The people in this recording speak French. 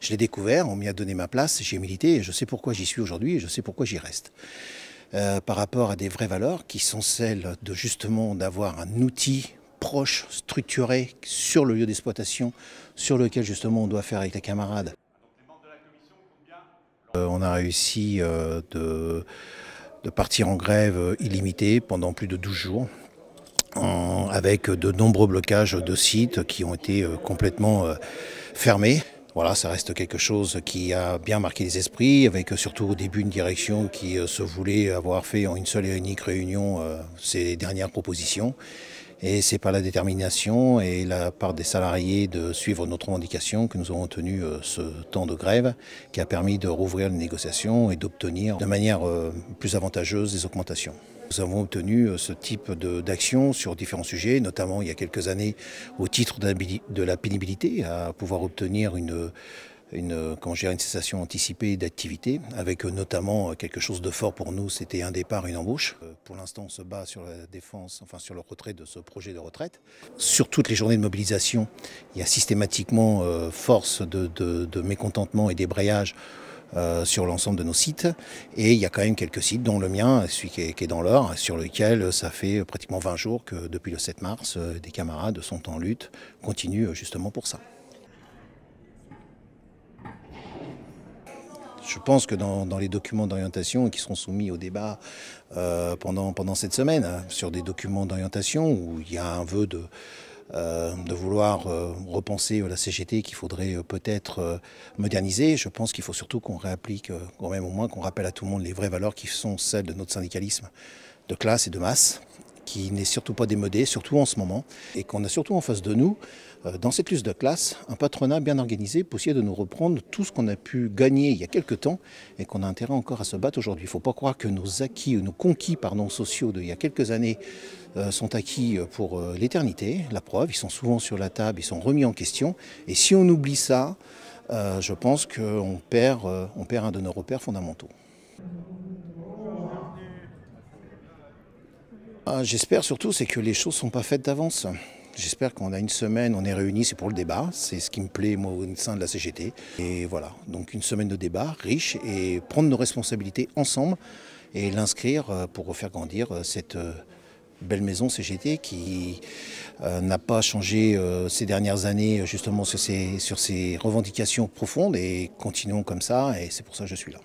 Je l'ai découvert, on m'y a donné ma place, j'ai milité et je sais pourquoi j'y suis aujourd'hui et je sais pourquoi j'y reste. Euh, par rapport à des vraies valeurs qui sont celles de justement d'avoir un outil proche, structuré sur le lieu d'exploitation, sur lequel justement on doit faire avec les camarades. Euh, on a réussi euh, de, partir en grève illimitée pendant plus de 12 jours, avec de nombreux blocages de sites qui ont été complètement fermés. Voilà, ça reste quelque chose qui a bien marqué les esprits, avec surtout au début une direction qui euh, se voulait avoir fait en une seule et unique réunion euh, ces dernières propositions. Et c'est par la détermination et la part des salariés de suivre notre revendication que nous avons tenu euh, ce temps de grève qui a permis de rouvrir les négociations et d'obtenir de manière plus avantageuse des augmentations. Nous avons obtenu euh, ce type d'action sur différents sujets, notamment il y a quelques années au titre de la pénibilité, à pouvoir obtenir une, une, comment une cessation anticipée d'activité, avec euh, notamment euh, quelque chose de fort pour nous, c'était un départ, une embauche. Pour l'instant, on se bat sur la défense, enfin sur le retrait de ce projet de retraite. Sur toutes les journées de mobilisation, il y a systématiquement force de, mécontentement et débrayage euh, sur l'ensemble de nos sites. Et il y a quand même quelques sites, dont le mien, celui qui est, dans l'or, sur lequel ça fait pratiquement 20 jours que depuis le 7 mars, euh, des camarades sont en lutte, continuent justement pour ça. Je pense que dans, les documents d'orientation qui seront soumis au débat euh, pendant, cette semaine, hein, sur des documents d'orientation où il y a un vœu de, euh, vouloir euh, repenser la CGT qu'il faudrait peut-être moderniser. Je pense qu'il faut surtout qu'on réapplique, quand même au moins qu'on rappelle à tout le monde les vraies valeurs qui sont celles de notre syndicalisme de classe et de masse qui n'est surtout pas démodé, surtout en ce moment, et qu'on a surtout en face de nous, euh, dans cette lutte de classe, un patronat bien organisé pour essayer de nous reprendre tout ce qu'on a pu gagner il y a quelques temps et qu'on a intérêt encore à se battre aujourd'hui. Il ne faut pas croire que nos acquis, nos conquis pardon, sociaux d'il y a quelques années euh, sont acquis pour euh, l'éternité. La preuve, ils sont souvent sur la table, ils sont remis en question. Et si on oublie ça, je pense qu'on perd, on perd un de nos repères fondamentaux. Ah, j'espère surtout c'est que les choses ne sont pas faites d'avance. J'espère qu'on a une semaine, on est réunis, c'est pour le débat, c'est ce qui me plaît moi au sein de la CGT. Et voilà, donc une semaine de débat riche et prendre nos responsabilités ensemble et l'inscrire euh, pour faire grandir euh, cette euh, belle maison CGT qui n'a pas changé ces dernières années justement sur ses, sur ses revendications profondes et continuons comme ça et c'est pour ça que je suis là.